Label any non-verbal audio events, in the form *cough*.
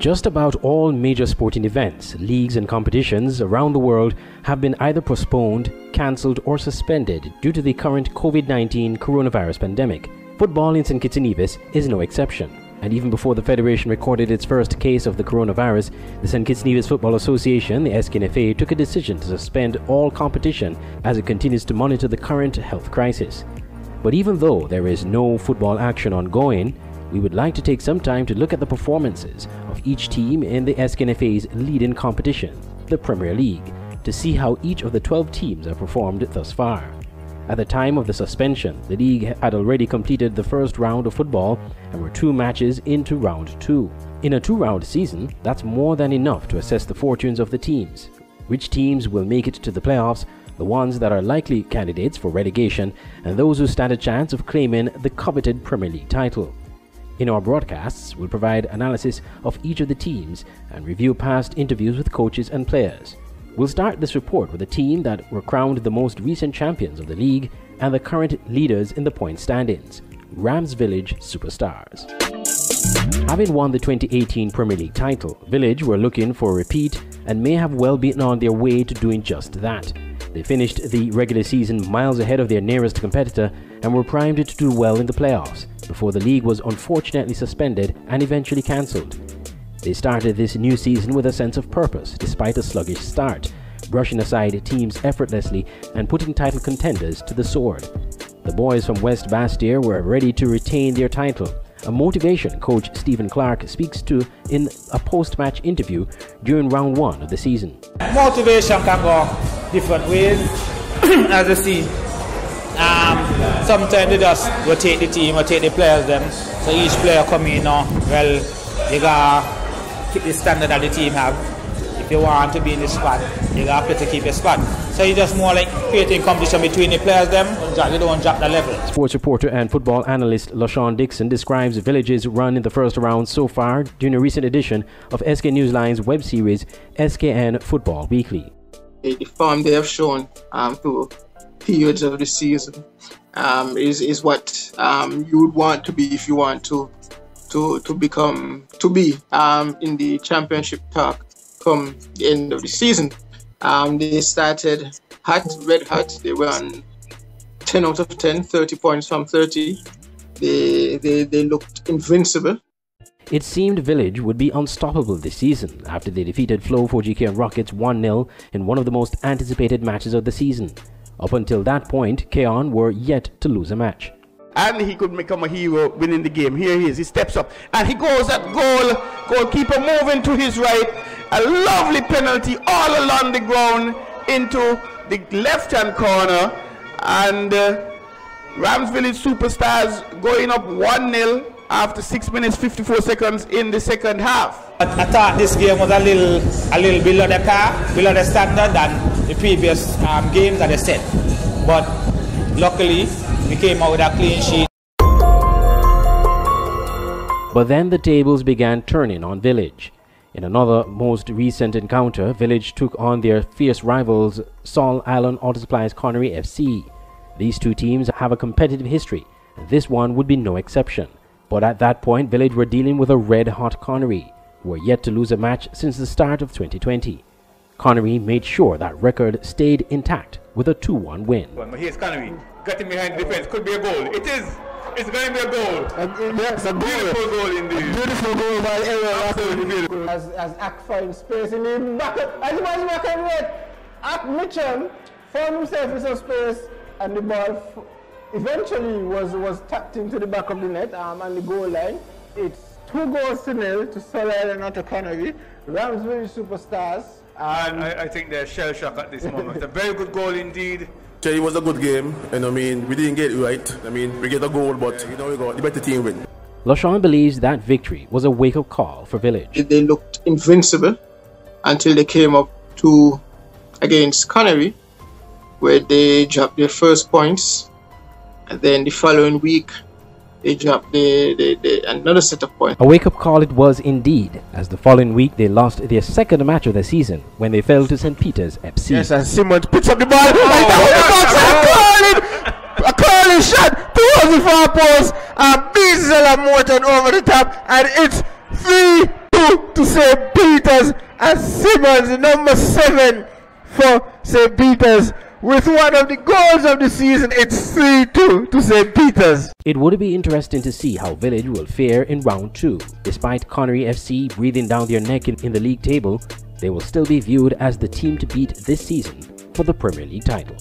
Just about all major sporting events, leagues, and competitions around the world have been either postponed, cancelled, or suspended due to the current COVID 19 coronavirus pandemic. Football in St. Kitts and Nevis is no exception. And even before the Federation recorded its first case of the coronavirus, the St. Kitts and Nevis Football Association, the SKNFA, took a decision to suspend all competition as it continues to monitor the current health crisis. But even though there is no football action ongoing, we would like to take some time to look at the performances of each team in the SKNFA's leading competition, the Premier League, to see how each of the 12 teams have performed thus far. At the time of the suspension, the league had already completed the first round of football and were two matches into round two. In a two round season, that's more than enough to assess the fortunes of the teams. Which teams will make it to the playoffs, the ones that are likely candidates for relegation, and those who stand a chance of claiming the coveted Premier League title. In our broadcasts, we'll provide analysis of each of the teams and review past interviews with coaches and players. We'll start this report with a team that were crowned the most recent champions of the league and the current leaders in the point standings, Rams Village Superstars. Having won the 2018 Premier League title, Village were looking for a repeat and may have well been on their way to doing just that. They finished the regular season miles ahead of their nearest competitor and were primed to do well in the playoffs before the league was unfortunately suspended and eventually cancelled. They started this new season with a sense of purpose despite a sluggish start, brushing aside teams effortlessly and putting title contenders to the sword. The boys from West Basseterre were ready to retain their title, a motivation coach Stephen Clark speaks to in a post-match interview during round one of the season. Motivation can go different ways, *clears throat* as you see. Um, sometimes they just rotate the team, rotate the players them. So each player come in well, you gotta keep the standard that the team have. If you want to be in the spot, you gotta play to keep your spot. So it's just more like creating competition between the players them, you don't drop the level. Sports reporter and football analyst LaShawn Dixon describes Village's run in the first round so far during a recent edition of SK Newsline's web series SKN Football Weekly. The form they have shown um, through periods of the season um, is is what um, you would want to be if you want to to to become to be um, in the championship talk come the end of the season. Um, they started hot, red hot. They were on 10 out of 10, 30 points from 30. They, they, they looked invincible. It seemed Village would be unstoppable this season after they defeated Flow 4GK and Rockets 1 0 in one of the most anticipated matches of the season. Up until that point, Keon were yet to lose a match. And he could become a hero winning the game. Here he is, he steps up and he goes at goal. Goalkeeper moving to his right. A lovely penalty all along the ground into the left hand corner. And uh, Rams Village Superstars going up 1 0 after 6 minutes 54 seconds in the second half. I thought this game was a little a little below the car, below the standard than the previous um, games that they said. But luckily, we came out with a clean sheet. But then the tables began turning on Village. In another most recent encounter, Village took on their fierce rivals Sol Island Auto Supplies Conaree FC. These two teams have a competitive history, and this one would be no exception. But at that point, Village were dealing with a red-hot Conaree, who were yet to lose a match since the start of 2020. Conaree made sure that record stayed intact with a 2-1 win. Here's Conaree, getting behind the defense, could be a goal. It is. It's going to be a goal. Uh, yes, a. Beautiful goal indeed. A beautiful goal by Aaron. Absolutely beautiful. As, as Ack finds space in the back, as he was back and red, Ack Mitchell found himself in some space and the ball eventually was, was tapped into the back of the net um, and the goal line. It's two goals to nil to Soler and not to Conaree. Ramsbury superstars. And I, I, think they're shell shocked at this moment. a very good goal indeed. It was a good game, and I mean, we didn't get it right. I mean, we get a goal, but you know, we got the better team win. LaShawn believes that victory was a wake up call for Village. They looked invincible until they came up to against Conaree, where they dropped their first points, and then the following week they dropped the, the, the, another set of points. A wake up call it was indeed, as the following week they lost their second match of the season when they fell to St. Peter's FC. Yes, and Simmons picks up the ball. Oh, and down the box, a curling shot towards the far post, and Beazela Morton over the top, and it's 3 2 to St. Peter's and Simmons, number 7 for St. Peter's. With one of the goals of the season, it's 3 2 to St. Peter's. It would be interesting to see how Village will fare in round 2. Despite Conaree FC breathing down their neck in, in the league table, they will still be viewed as the team to beat this season for the Premier League title.